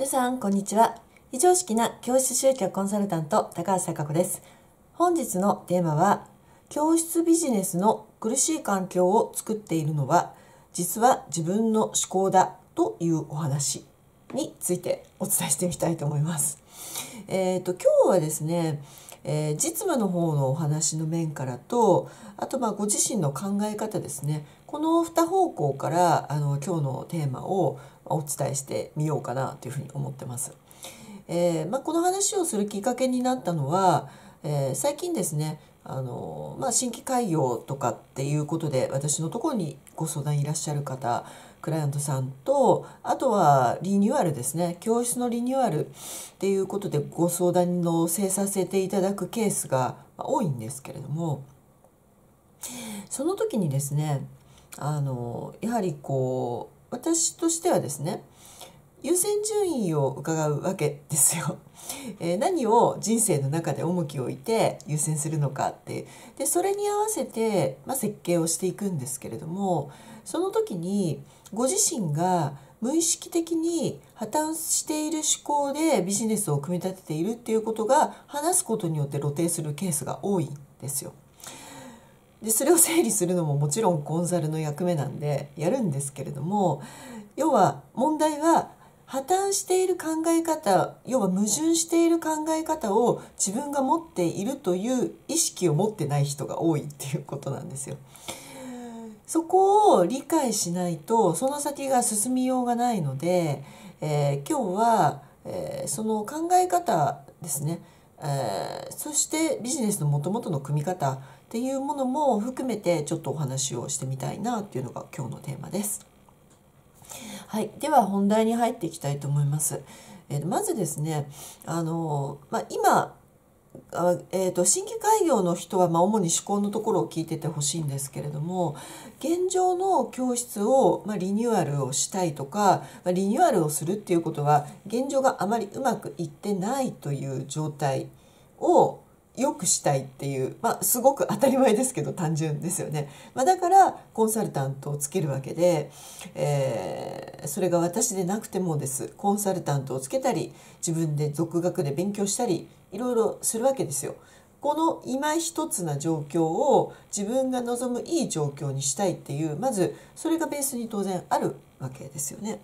皆さんこんにちは。非常識な教室集客コンサルタント高橋貴子です。本日のテーマは教室ビジネスの苦しい環境を作っているのは実は自分の思考だというお話についてお伝えしてみたいと思います。えっ、ー、と今日はですねえー、実務の方のお話の面からとあとまあご自身の考え方ですね。この2方向からあの今日のテーマをお伝えしてみようかなというふうに思ってます。えーまあ、この話をするきっかけになったのは、えー、最近ですねあの、まあ、新規開業とかっていうことで私のところにご相談いらっしゃる方クライアントさんとあとはリニューアルですね教室のリニューアルっていうことでご相談のせさせていただくケースが多いんですけれどもその時にですねあのやはりこう私としてはですね優先順位を伺うわけですよ。えー、何を人生の中で重きを置いて優先するのかってでそれに合わせて、まあ、設計をしていくんですけれどもその時にご自身が無意識的に破綻している思考でビジネスを組み立てているっていうことが話すことによって露呈するケースが多いんですよ。でそれを整理するのももちろんコンサルの役目なんでやるんですけれども要は問題は破綻している考え方要は矛盾している考え方を自分が持っているという意識を持ってない人が多いっていうことなんですよ。そこを理解しないとその先が進みようがないので、えー、今日は、えー、その考え方ですね、えー、そしてビジネスのもともとの組み方っていうものも含めてちょっとお話をしてみたいなっていうのが今日のテーマです。はい、では本題に入っていきたいと思います。えー、まずですね、あのまあ、今あえーと、新規開業の人は、まあ、主に思考のところを聞いててほしいんですけれども現状の教室を、まあ、リニューアルをしたいとか、まあ、リニューアルをするっていうことは現状があまりうまくいってないという状態を良くしたいっていう、まあ、すごく当たり前ですけど単純ですよね、まあ、だからコンサルタントをつけるわけで、えー、それが私でなくてもですコンサルタントをつけたり自分で独学で勉強したりいろいろするわけですよ。この今一つな状況を自分が望むいい状況にしたいっていうまずそれがベースに当然あるわけですよね。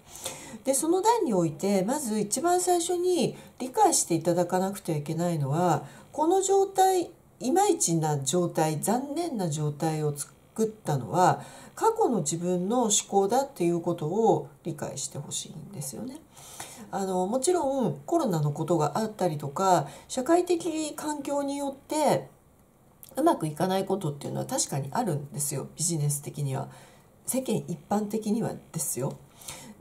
でその段においてまず一番最初に理解していただかなくてはいけないのはこの状態いまいちな状態残念な状態を作ったのは過去の自分の思考だっていうことを理解してほしいんですよね。あのもちろんコロナのことがあったりとか社会的環境によってうまくいかないことっていうのは確かにあるんですよ。ビジネス的には。世間一般的にはですよ。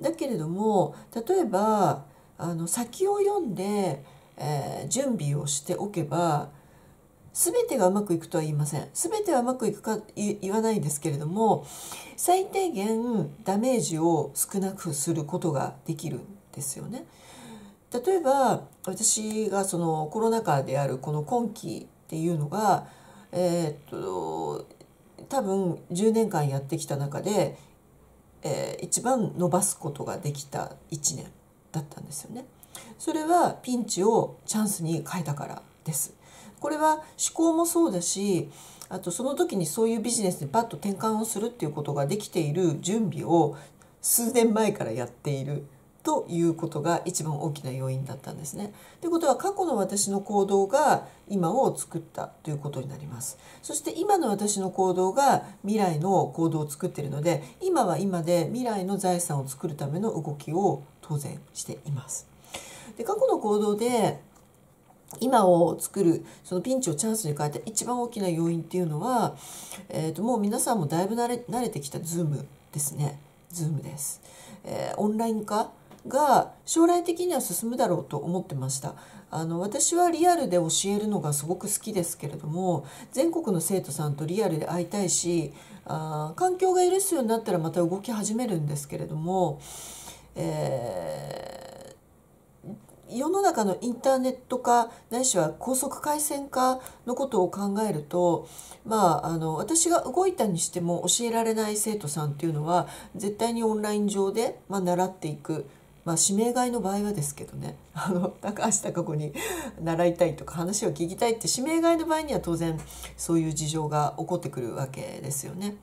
だけれども例えばあの先を読んで、えー、準備をしておけば全てがうまくいくとは言いません。全てはうまくいくか言わないですけれども最低限ダメージを少なくすることができる。ですよね。例えば私がそのコロナ禍であるこの今期っていうのが、えー、っと多分10年間やってきた中で、えー、一番伸ばすことができた1年だったんですよね。それはピンチをチャンスに変えたからです。これは思考もそうだしあとその時にそういうビジネスにパッと転換をするっていうことができている準備を数年前からやっているということが一番大きな要因だったんですね。ということは過去の私の行動が今を作ったということになります。そして今の私の行動が未来の行動を作っているので今は今で未来の財産を作るための動きを当然しています。で過去の行動で今を作るそのピンチをチャンスに変えた一番大きな要因っていうのは、えー、ともう皆さんもだいぶ慣れ慣れてきた Zoom ですね Zoom です、えー、オンライン化が将来的には進むだろうと思ってました。あの私はリアルで教えるのがすごく好きですけれども全国の生徒さんとリアルで会いたいしあ環境が許すようになったらまた動き始めるんですけれども、えー、世の中のインターネット化ないしは高速回線化のことを考えるとまああの私が動いたにしても教えられない生徒さんっていうのは絶対にオンライン上で、まあ、習っていくまあ、指名買いの場合はですけどね あの高橋貴子に習いたいとか話を聞きたいって指名買いの場合には当然そういう事情が起こってくるわけですよね。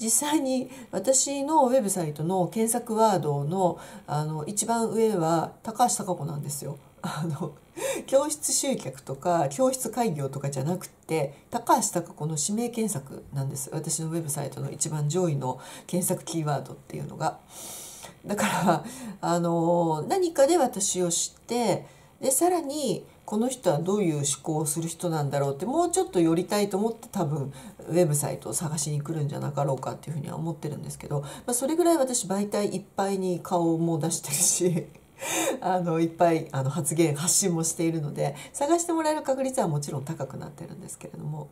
実際に私のウェブサイトの検索ワードのあの一番上は高橋貴子なんですよ。あの教室集客とか教室開業とかじゃなくて高橋貴子の指名検索なんです私のウェブサイトの一番上位の検索キーワードっていうのが。だからあの何かで私を知ってでさらにこの人はどういう思考をする人なんだろうってもうちょっと寄りたいと思って多分ウェブサイトを探しに来るんじゃなかろうかっていうふうには思ってるんですけど、まあ、それぐらい私媒体いっぱいに顔も出してるし あのいっぱいあの発言発信もしているので探してもらえる確率はもちろん高くなってるんですけれども。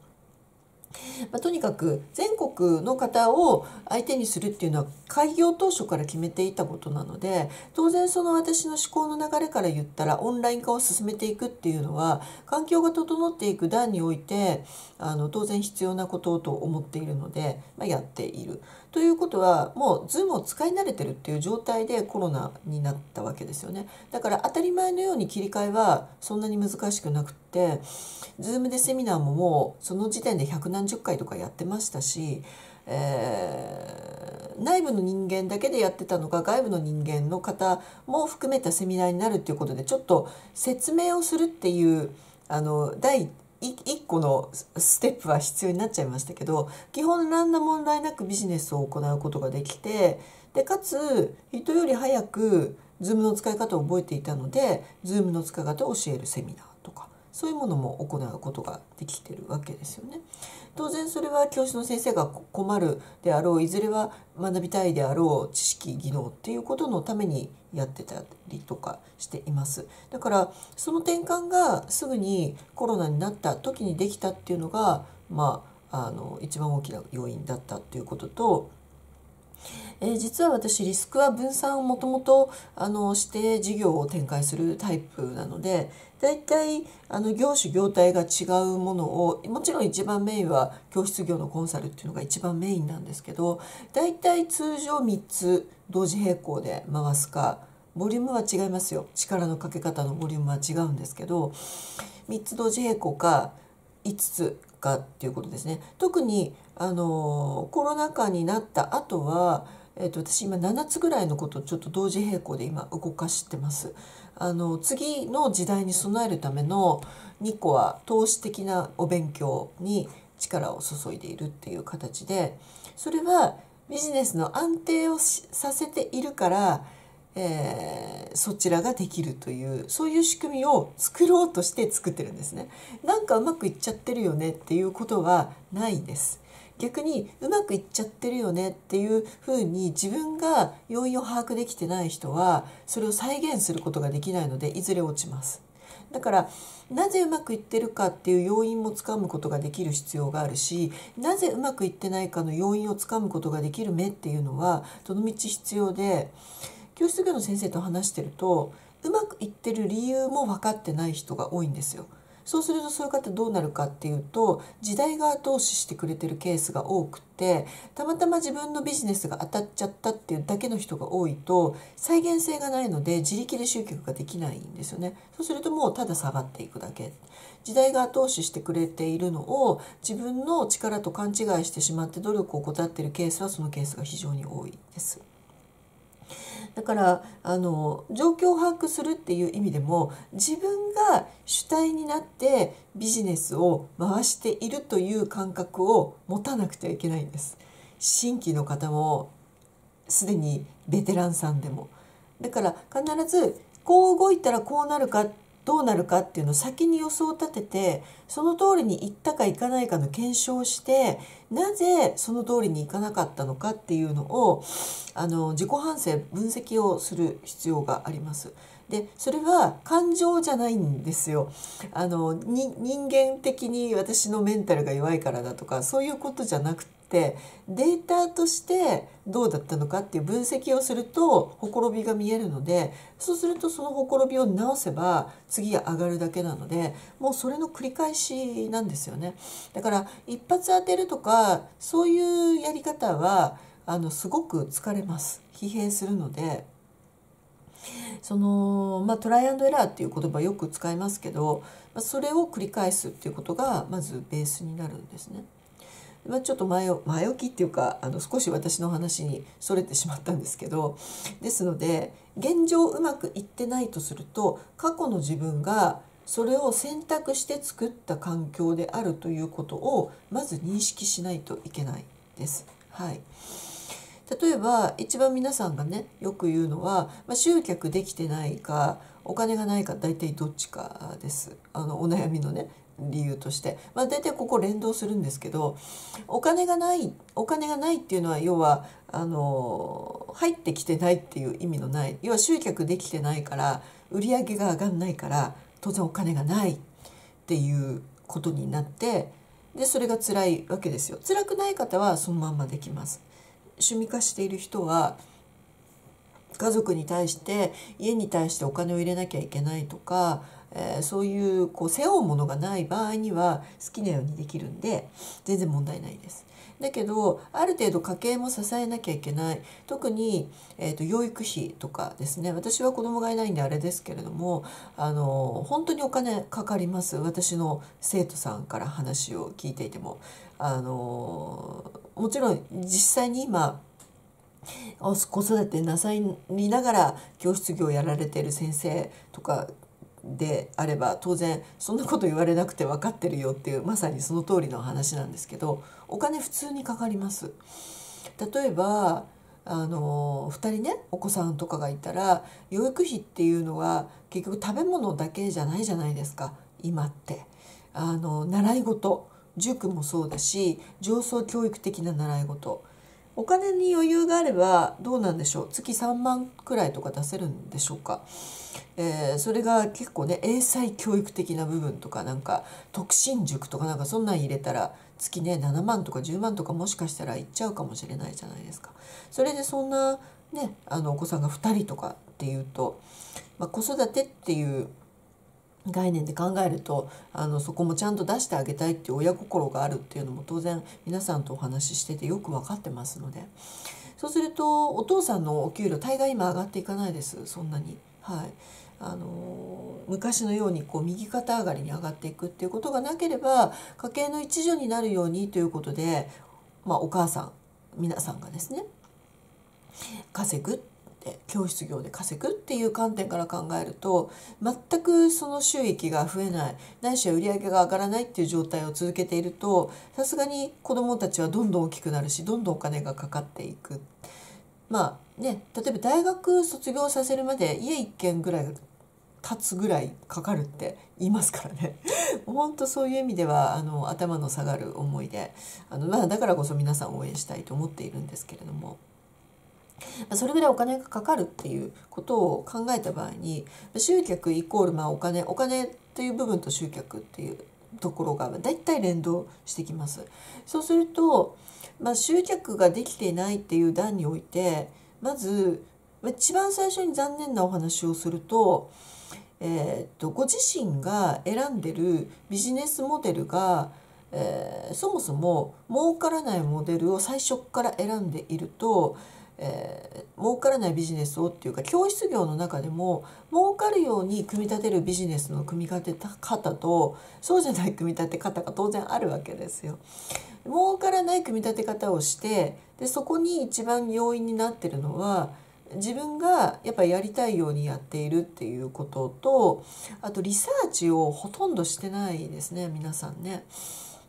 まあ、とにかく全国の方を相手にするっていうのは開業当初から決めていたことなので当然その私の思考の流れから言ったらオンライン化を進めていくっていうのは環境が整っていく段においてあの当然必要なことと思っているので、まあ、やっている。ということはもう Zoom を使い慣れてるっていう状態でコロナになったわけですよね。だから当たり前のように切り替えはそんなに難しくなくって Zoom でセミナーももうその時点で百何十回とかやってましたし、えー、内部の人間だけでやってたのが外部の人間の方も含めたセミナーになるっていうことでちょっと説明をするっていうあの第一個のステップは必要になっちゃいましたけど基本何の問題なくビジネスを行うことができてでかつ人より早く Zoom の使い方を覚えていたので Zoom の使い方を教えるセミナー。そういうものも行うことができてるわけですよね。当然それは教師の先生が困るであろういずれは学びたいであろう知識技能っていうことのためにやってたりとかしていますだからその転換がすぐにコロナになった時にできたっていうのがまああの一番大きな要因だったっていうこととえー、実は私リスクは分散をもともとして事業を展開するタイプなので大体あの業種業態が違うものをもちろん一番メインは教室業のコンサルっていうのが一番メインなんですけど大体通常3つ同時並行で回すかボリュームは違いますよ。力のかけ方のボリュームは違うんですけど3つ同時並行か5つかっていうことですね特にあのコロナ禍になった後はえーと、私今7つぐらいのことをちょっと同時並行で今動かしてます。あの次の時代に備えるための2個は投資的なお勉強に力を注いでいるっていう形でそれはビジネスの安定をさせているからえー、そちらができるというそういう仕組みを作ろうとして作ってるんですね。なんかうまくいっちゃってるよねっていうことはないです。逆にうまくいっちゃってるよねっていうふうに自分が要因を把握できてない人はそれを再現することができないのでいずれ落ちます。だからなぜうまくいってるかっていう要因もつかむことができる必要があるしなぜうまくいってないかの要因をつかむことができる目っていうのはどのみち必要で教室業の先生と話してるとうまくいってる理由も分かってない人が多いんですよ。そうするとそういう方どうなるかっていうと時代が後押ししてくれてるケースが多くてたまたま自分のビジネスが当たっちゃったっていうだけの人が多いと再現性がないので自力で集客ができないんですよね。そうするともうただ下がっていくだけ。時代が後押ししてくれているのを自分の力と勘違いしてしまって努力を怠ってるケースはそのケースが非常に多いです。だからあの状況を把握するっていう意味でも自分が主体になってビジネスを回しているという感覚を持たなくてはいけないんです。新規の方もすでにベテランさんでも。だから必ずこう動いたらこうなるかっどうなるかっていうのを先に予想を立ててその通りに行ったか行かないかの検証をしてなぜその通りに行かなかったのかっていうのをあの自己反省分析をする必要があります。でそれは感情じゃないんですよあの人間的に私のメンタルが弱いからだとかそういうことじゃなくってデータとしてどうだったのかっていう分析をするとほころびが見えるのでそうするとそのほころびを直せば次が上がるだけなのでもうそれの繰り返しなんですよね。だから一発当てるとかそういうやり方はあのすごく疲れます疲弊するのでその、まあ、トライアンドエラーっていう言葉よく使いますけど、まあ、それを繰り返すっていうことがまずベースになるんですね。まあ、ちょっと前前置きっていうかあの少し私の話にそれてしまったんですけどですので現状うまくいってないとすると過去の自分がそれを選択して作った環境であるということをまず認識しないといけないです。はい、例えば一番皆さんがねよく言うのは、まあ、集客できてないかお金がないか大体どっちかですあのお悩みのね理由として、まあ、大体ここ連動するんですけどお金がないお金がないっていうのは要はあの入ってきてないっていう意味のない。要は集客できてないから売り上げが上がんないから当然お金がない。っていうことになってでそれが辛いわけですよ。辛くない方はそのまんまできます。趣味化している人は家族に対して家に対してお金を入れなきゃいけないとか、えー、そういうこう背負うものがない場合には好きなようにできるんで全然問題ないです。だけどある程度家計も支えなきゃいけない。特に、えーと、養育費とかですね。私は子供がいないんであれですけれどもあの本当にお金かかります。私の生徒さんから話を聞いていても。あのもちろん実際に今子育てなさりながら教室業をやられている先生とかであれば当然そんなこと言われなくて分かってるよっていうまさにその通りの話なんですけどお金普通にかかります。例えばあの2人ねお子さんとかがいたら養育費っていうのは結局食べ物だけじゃないじゃないですか今って。あの習い事塾もそうだし上層教育的な習い事お金に余裕があればどうなんでしょう？月3万くらいとか出せるんでしょうか、えー、それが結構ね英才教育的な部分とかなんか特進塾とかなんかそんなん入れたら月ね7万とか10万とかもしかしたらいっちゃうかもしれないじゃないですか。それでそんなねあのお子さんが2人とかっていうと、まあ、子育てっていう概念で考えるとあのそこもちゃんと出してあげたいっていう親心があるっていうのも当然皆さんとお話ししててよく分かってますので。そうするとお父さんのお給料大概今上がっていかないです。そんなに。はい。あの昔のようにこう右肩上がりに上がっていくっていうことがなければ家計の一助になるようにということで、まあ、お母さん皆さんがですね稼ぐて教室業で稼ぐっていう観点から考えると全くその収益が増えないないしは売り上げが上がらないっていう状態を続けているとさすがに子どもたちはどんどん大きくなるしどんどんお金がかかっていく。まあね、例えば大学卒業させるまで家一軒ぐらい立つぐらいかかるって言いますからね 本当そういう意味ではあの頭の下がる思いであの、まあ、だからこそ皆さん応援したいと思っているんですけれども。それぐらいお金がかかるっていうことを考えた場合に集客イコールまあお金お金という部分と集客っていうところがだいたい連動してきます。そうすると、まあ、集客ができていないっていう段においてまず一番最初に残念なお話をすると,、えー、とご自身が選んでるビジネスモデルがえー、そもそも儲からないモデルを最初から選んでいるとえー、儲からないビジネスをっていうか教室業の中でも儲かるように組み立てるビジネスの組み立て方とそうじゃない組み立て方が当然あるわけですよ。儲からない組み立て方をしてでそこに一番要因になってるのは自分がやっぱりやりたいようにやっているっていうこととあとリサーチをほとんどしてないですね皆さんね。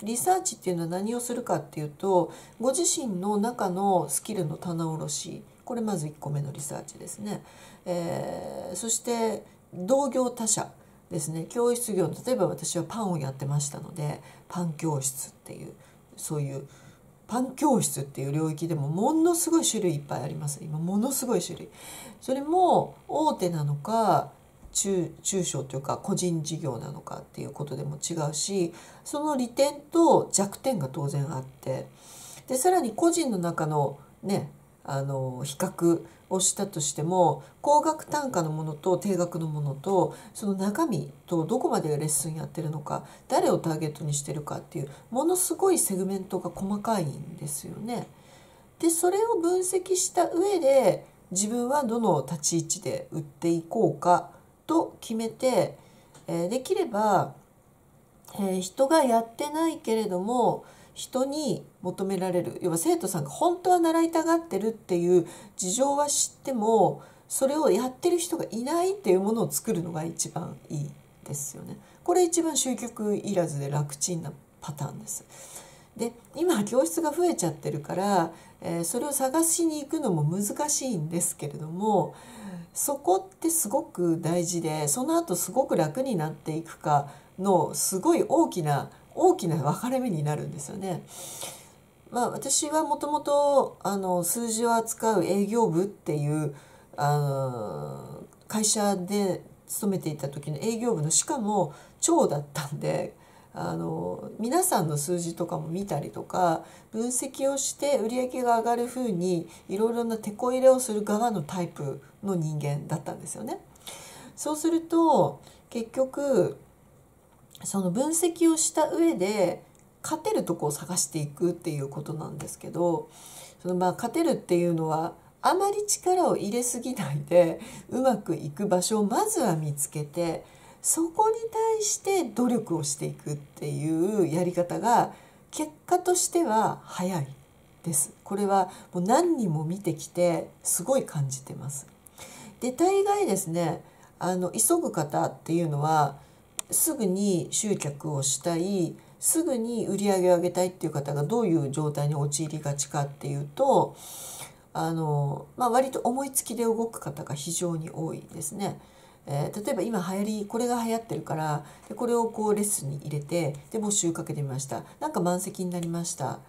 リサーチっていうのは何をするかっていうとご自身の中のスキルの棚卸し。これまず1個目のリサーチですね。えー、そして同業他社ですね。教室業の例えば私はパンをやってましたのでパン教室っていうそういうパン教室っていう領域でもものすごい種類いっぱいあります。今ものすごい種類。それも大手なのか中中小というか個人事業なのかっていうことでも違うしその利点と弱点が当然あってでさらに個人の中のねあの比較をしたとしても高額単価のものと低額のものとその中身とどこまでレッスンやってるのか誰をターゲットにしてるかっていうものすごいセグメントが細かいんですよね。でそれを分析した上で自分はどの立ち位置で売っていこうかと決めて、え、できれば、え、人がやってないけれども人に求められる要は生徒さんが本当は習いたがってるっていう事情は知ってもそれをやってる人がいないっていうものを作るのが一番いいですよね。これ一番集客いらずで楽ちんなパターンです。で今教室が増えちゃってるから、えー、それを探しに行くのも難しいんですけれどもそこってすごく大事でその後すごく楽になっていくかのすごい大きな大きな分かれ目になるんですよね。まあ、私はもともとあの数字を扱う営業部っていうあの会社で勤めていた時の営業部のしかも長だったんであの皆さんの数字とかも見たりとか分析をして売り上げが上がるふうにいろいろなてこ入れをする側のタイプの人間だったんですよね。そうすると結局その分析をした上で勝てるとこを探していくっていうことなんですけどそのまあ勝てるっていうのはあまり力を入れすぎないでうまくいく場所をまずは見つけてそこに対して努力をしていくっていうやり方が結果としては早いです。これはもう何人も見てきてすごい感じてます。で大概ですねあの急ぐ方っていうのはすぐに集客をしたいすぐに売り上げを上げたいっていう方がどういう状態に陥りがちかっていうとあの、まあ、割と思いつきで動く方が非常に多いですね。えー、例えば今流行りこれが流行ってるからでこれをこうレッスンに入れてで募集かけてみました。なんか満席になりました。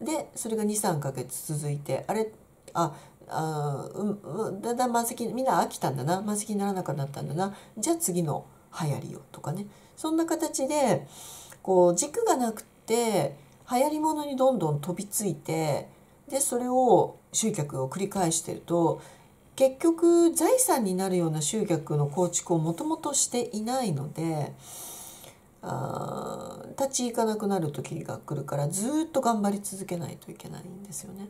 でそれが23ヶ月続いてあれああうんだんだん満席みんな飽きたんだな。満席にならなくなったんだな。じゃあ次の流行りよとかね。そんな形でこう軸がなくて流行りものにどんどん飛びついてでそれを集客を繰り返してると結局財産になるような集客の構築をもともとしていないのであ立ち行かなくなる時が来るからずっと頑張り続けないといけないんですよね。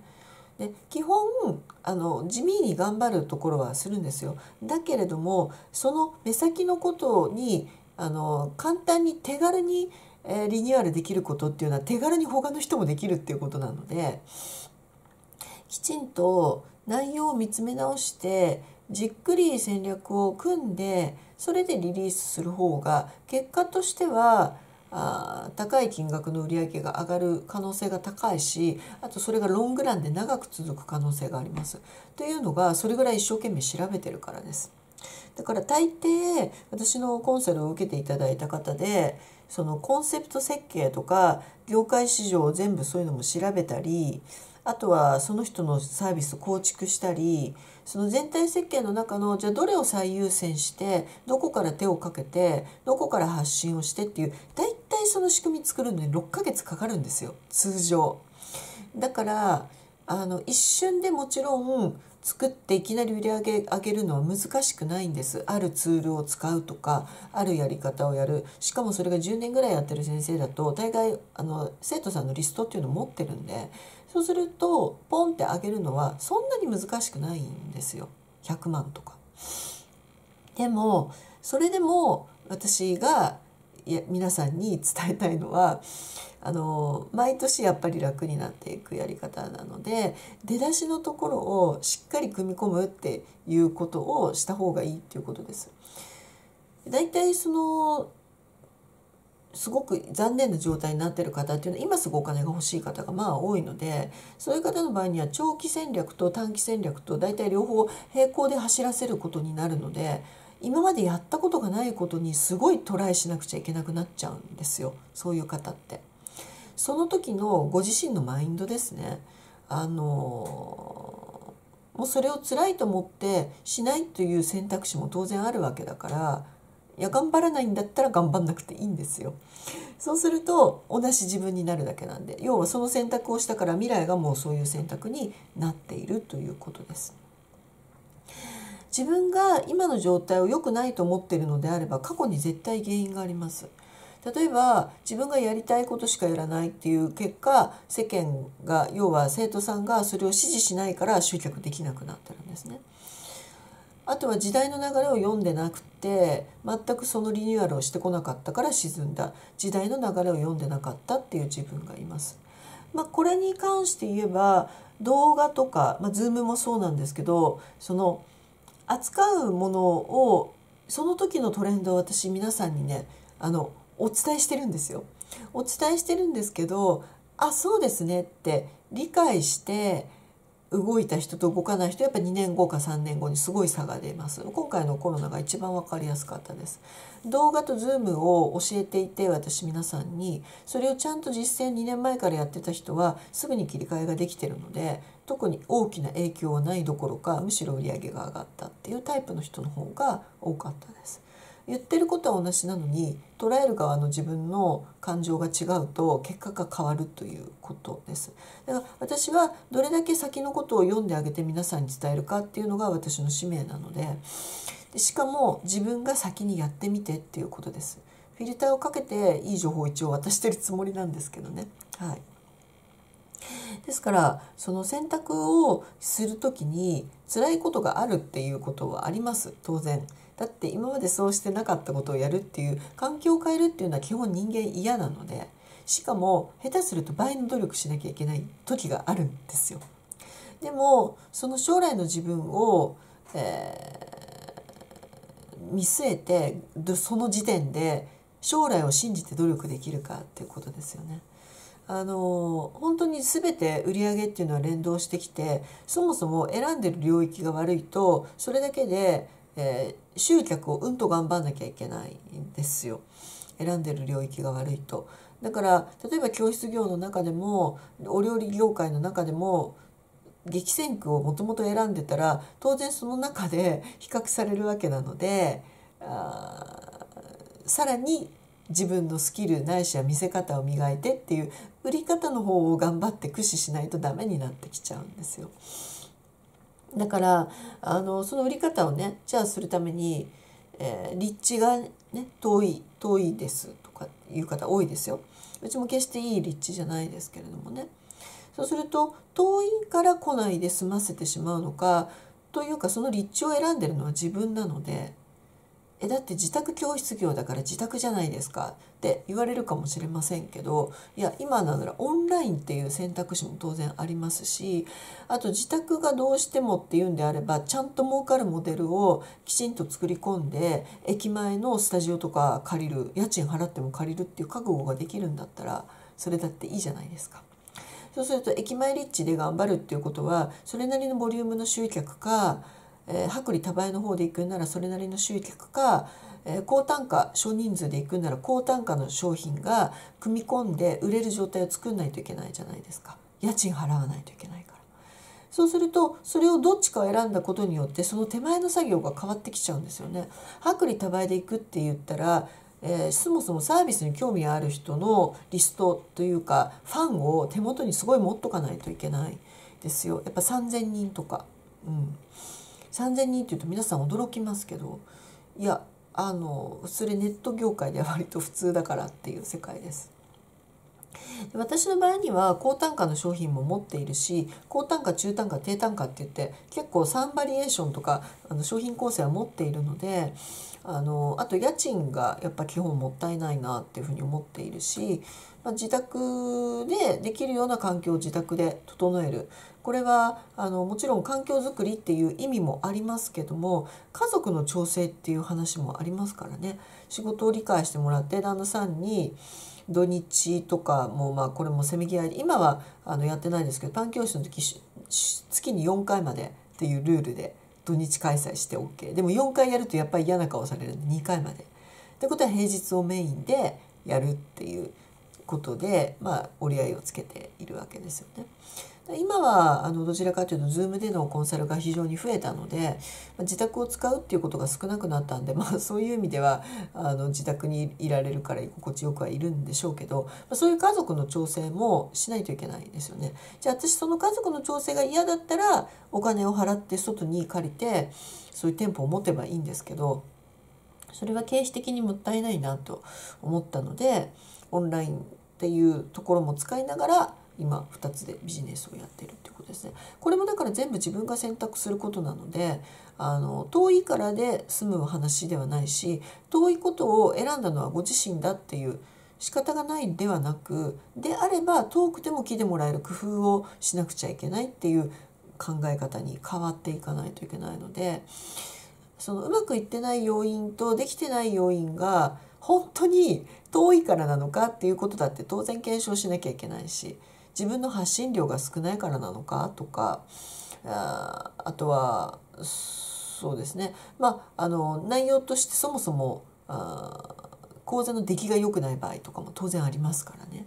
で基本あの地味に頑張るところはするんですよ。だけれどもその目先のことにあの簡単に手軽に、えー、リニューアルできることっていうのは手軽に他の人もできるっていうことなのできちんと内容を見つめ直してじっくり戦略を組んでそれでリリースする方が結果としてはあ高い金額の売り上げが上がる可能性が高いしあとそれがロングランで長く続く可能性があります。というのがそれぐらい一生懸命調べてるからです。だから大抵私のコンサルを受けていただいた方でそのコンセプト設計とか業界市場を全部そういうのも調べたりあとはその人のサービスを構築したりその全体設計の中のじゃあどれを最優先してどこから手をかけてどこから発信をしてっていう大体その仕組み作るのに6ヶ月かかるんですよ。通常。だからあの一瞬でもちろん作っていきなり売り上げ上げるのは難しくないんです。あるツールを使うとかあるやり方をやる。しかもそれが10年ぐらいやってる先生だと大概あの生徒さんのリストっていうのを持ってるんでそうするとポンって上げるのはそんなに難しくないんですよ100万とか。でもそれでも私がいや皆さんに伝えたいのはあの毎年やっぱり楽になっていくやり方なので出だしのところをしっかり組み込むっていうことをした方がいいっていうことです。だいたいそのすごく残念な状態になってる方っていうのは今すぐお金が欲しい方がまあ多いのでそういう方の場合には長期戦略と短期戦略と大体両方並行で走らせることになるので今までやったことがないことにすごいトライしなくちゃいけなくなっちゃうんですよそういう方って。その時のご自身のマインドですね。あのもうそれを辛いと思ってしないという選択肢も当然あるわけだからいや頑張らないんだったら頑張んなくていいんですよ。そうすると同じ自分になるだけなんで要はその選択をしたから未来がもうそういう選択になっているということです。自分が今の状態を良くないと思っているのであれば過去に絶対原因があります。例えば自分がやりたいことしかやらないっていう結果世間が要は生徒さんがそれを支持しないから集客できなくなってるんですね。あとは時代の流れを読んでなくて全くそのリニューアルをしてこなかったから沈んだ時代の流れを読んでなかったっていう自分がいます。まあ、これに関して言えば動画とか、まあ、Zoom もそうなんですけどその扱うものをその時のトレンドを私皆さんにねあのお伝えしてるんですよ。お伝えしてるんですけどあそうですねって理解して動いた人と動かない人やっぱ2年後か3年後にすごい差が出ます。今回のコロナが一番分かりやすかったです。動画とズームを教えていて私皆さんにそれをちゃんと実践2年前からやってた人はすぐに切り替えができてるので特に大きな影響はないどころかむしろ売り上げが上がったっていうタイプの人の方が多かったです。言ってることは同じなのに捉える側の自分の感情が違うと結果が変わるということです。だから私はどれだけ先のことを読んであげて皆さんに伝えるかっていうのが私の使命なのででしかも自分が先にやってみてっていうことです。フィルターをかけていい情報を一応渡してるつもりなんですけどね。はい。ですからその選択をする時に辛いことがあるっていうことはあります。当然。だって今までそうしてなかったことをやるっていう環境を変えるっていうのは基本人間嫌なのでしかも下手すると倍の努力しなきゃいけない時があるんですよ。でもその将来の自分を、えー、見据えてその時点で将来を信じて努力できるかっていうことですよね。あの本当に全て売り上げっていうのは連動してきてそもそも選んでる領域が悪いとそれだけでえー、集客をうんと頑張んなきゃいけないんですよ選んでる領域が悪いと。だから例えば教室業の中でもお料理業界の中でも激戦区をもともと選んでたら当然その中で 比較されるわけなのであさらに自分のスキルないしは見せ方を磨いてっていう売り方の方を頑張って駆使しないとダメになってきちゃうんですよ。だからあのその売り方をねじゃあするために、えー、立地がね遠い遠いですとかいう方多いですよ。うちも決していい立地じゃないですけれどもね。そうすると遠いから来ないで済ませてしまうのかというかその立地を選んでるのは自分なのでえだって自宅教室業だから自宅じゃないですかって言われるかもしれませんけどいや今ならオンラインっていう選択肢も当然ありますしあと自宅がどうしてもっていうんであればちゃんと儲かるモデルをきちんと作り込んで駅前のスタジオとか借りる家賃払っても借りるっていう覚悟ができるんだったらそれだっていいじゃないですか。そうすると駅前立地で頑張るっていうことはそれなりのボリュームの集客かえー、薄利多売の方で行くんならそれなりの集客か、えー、高単価少人数で行くんなら高単価の商品が組み込んで売れる状態を作んないといけないじゃないですか。家賃払わないといけないから。そうするとそれをどっちかを選んだことによってその手前の作業が変わってきちゃうんですよね。薄利多売で行くって言ったらえー、そもそもサービスに興味ある人のリストというかファンを手元にすごい持っとかないといけないですよ。やっぱ3,000人とか、うん、3,000人っていうと皆さん驚きますけどいやあのそれネット業界では割と普通だからっていう世界です。私の場合には高単価の商品も持っているし高単価中単価低単価って言って結構3バリエーションとかあの商品構成は持っているのであのあと家賃がやっぱ基本もったいないなっていうふうに思っているし、まあ、自宅でできるような環境を自宅で整えるこれはあのもちろん環境づくりっていう意味もありますけども家族の調整っていう話もありますからね仕事を理解してもらって旦那さんに土日とかもまあこれもせめぎ合い今はあのやってないですけどパン教室の時月に4回までっていうルールで土日開催して OK でも4回やるとやっぱり嫌な顔されるんで2回まで。ってことは平日をメインでやるっていうことでまあ折り合いをつけているわけですよね。今はあのどちらかというと Zoom でのコンサルが非常に増えたので自宅を使うっていうことが少なくなったんで、まあ、そういう意味ではあの自宅にいられるから居心地よくはいるんでしょうけど、まあ、そういう家族の調整もしないといけないですよね。じゃあ私その家族の調整が嫌だったらお金を払って外に借りてそういう店舗を持てばいいんですけどそれは経費的にもったいないなと思ったのでオンラインっていうところも使いながら今2つでビジネスをやってるっていうことですね。これもだから全部自分が選択することなのであの遠いからで済む話ではないし遠いことを選んだのはご自身だっていう仕方がないではなくであれば遠くても来てもらえる工夫をしなくちゃいけないっていう考え方に変わっていかないといけないのでそのうまくいってない要因とできてない要因が本当に遠いからなのかっていうことだって当然検証しなきゃいけないし自分の発信量が少ないからなのかとかああとはそうですねまああの内容としてそもそもあ講座の出来が良くない場合とかも当然ありますからね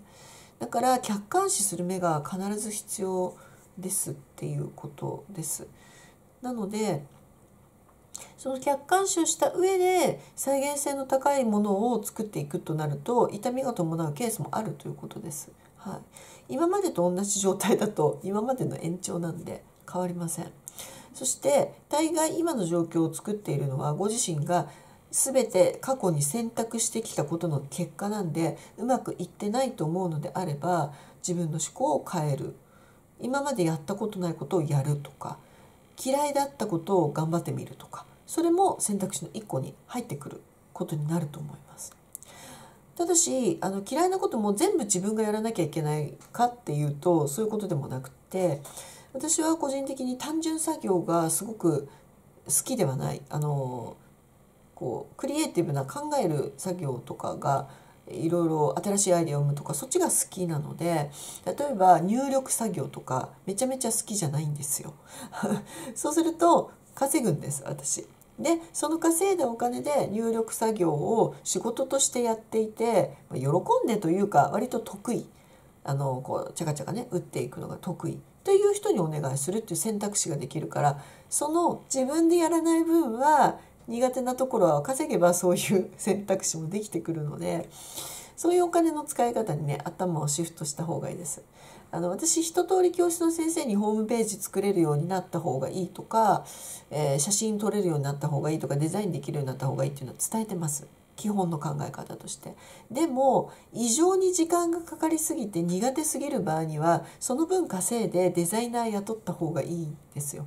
だから客観視する目が必ず必要ですっていうことです。なのでその客観視をした上で再現性の高いものを作っていくとなると痛みが伴うケースもあるということです。はい、今までと同じ状態だと今までの延長なんで変わりません。そして大概今の状況を作っているのはご自身が全て過去に選択してきたことの結果なんでうまくいってないと思うのであれば自分の思考を変える今までやったことないことをやるとか嫌いだったことを頑張ってみるとかそれも選択肢の一個に入ってくることになると思います。ただしあの嫌いなことも全部自分がやらなきゃいけないかっていうとそういうことでもなくって私は個人的に単純作業がすごく好きではないあのこうクリエイティブな考える作業とかがいろいろ新しいアイデアを生むとかそっちが好きなので例えば入力作業とかめちゃめちゃ好きじゃないんですよ。そうすると稼ぐんです私。でその稼いだお金で入力作業を仕事としてやっていて喜んでというか割と得意あのこうチャカチャカね打っていくのが得意という人にお願いするっていう選択肢ができるからその自分でやらない分は苦手なところは稼げばそういう選択肢もできてくるのでそういうお金の使い方にね頭をシフトした方がいいです。あの私一通り教室の先生にホームページ作れるようになった方がいいとか、えー、写真撮れるようになった方がいいとかデザインできるようになった方がいいっていうのは伝えてます。基本の考え方として。でも異常に時間がかかりすぎて苦手すぎる場合にはその分稼いでデザイナー雇った方がいいんですよ。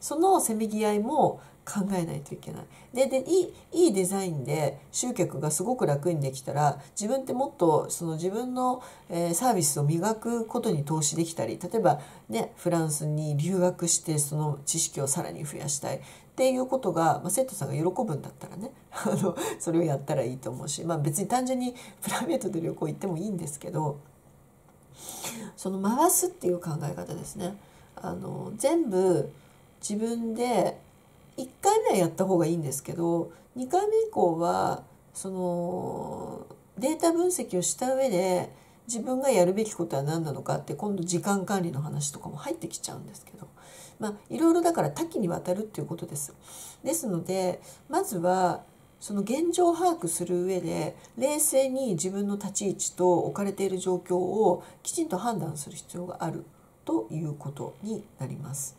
そのせめぎ合いも考えないといけない。ででいいいいデザインで集客がすごく楽にできたら自分ってもっとその自分の、えー、サービスを磨くことに投資できたり例えばねフランスに留学してその知識をさらに増やしたいっていうことが、まあ、生徒さんが喜ぶんだったらね あのそれをやったらいいと思うし、まあ、別に単純にプライベートで旅行行ってもいいんですけどその回すっていう考え方ですね。あの全部自分で1回目はやった方がいいんですけど2回目以降はそのデータ分析をした上で自分がやるべきことは何なのかって今度時間管理の話とかも入ってきちゃうんですけどまあいろいろだから多岐にわたるっていうことです。ですのでまずはその現状把握する上で冷静に自分の立ち位置と置かれている状況をきちんと判断する必要があるということになります。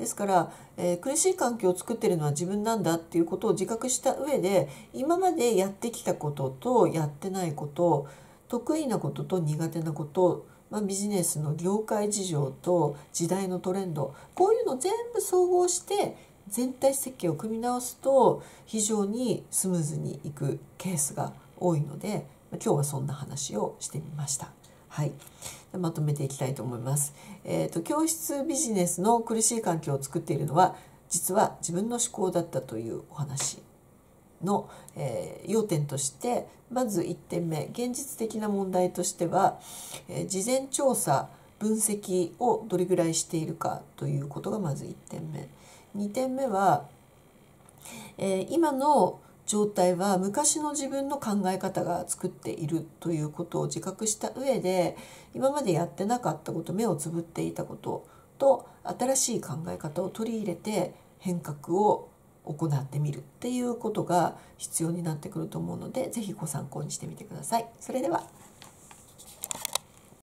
ですから、えー、苦しい環境を作ってるのは自分なんだっていうことを自覚した上で今までやってきたこととやってないこと得意なことと苦手なことまあ、ビジネスの業界事情と時代のトレンドこういうの全部総合して全体設計を組み直すと非常にスムーズにいくケースが多いので今日はそんな話をしてみました。はい、まとめていきたいと思います。えーと、教室ビジネスの苦しい環境を作っているのは実は自分の思考だったというお話の、えー、要点としてまず1点目現実的な問題としては、えー、事前調査分析をどれぐらいしているかということがまず1点目2点目は、えー、今の状態は昔の自分の考え方が作っているということを自覚した上で今までやってなかったこと目をつぶっていたことと新しい考え方を取り入れて変革を行ってみるっていうことが必要になってくると思うので是非ご参考にしてみてください。それでは